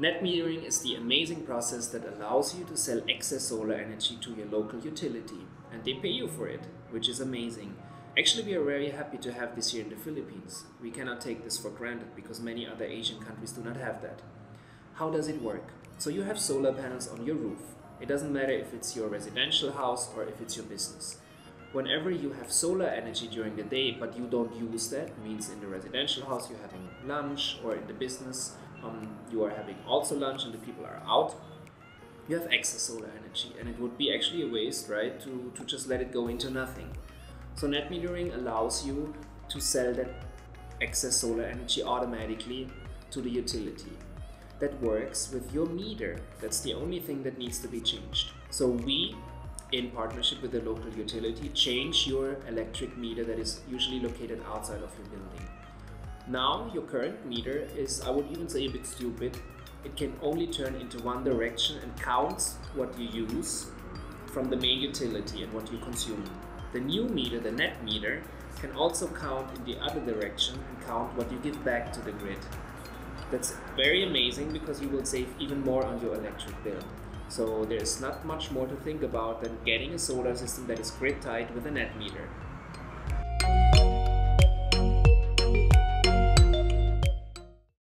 Net metering is the amazing process that allows you to sell excess solar energy to your local utility, and they pay you for it, which is amazing. Actually, we are very happy to have this here in the Philippines. We cannot take this for granted because many other Asian countries do not have that. How does it work? So you have solar panels on your roof. It doesn't matter if it's your residential house or if it's your business. Whenever you have solar energy during the day but you don't use that, means in the residential house you're having lunch or in the business um, you are having also lunch and the people are out, you have excess solar energy and it would be actually a waste, right, to, to just let it go into nothing. So net metering allows you to sell that excess solar energy automatically to the utility. That works with your meter. That's the only thing that needs to be changed. So we, in partnership with the local utility, change your electric meter that is usually located outside of your building. Now your current meter is, I would even say a bit stupid. It can only turn into one direction and counts what you use from the main utility and what you consume. The new meter, the net meter, can also count in the other direction and count what you give back to the grid. That's very amazing because you will save even more on your electric bill. So there's not much more to think about than getting a solar system that is grid tied with a net meter.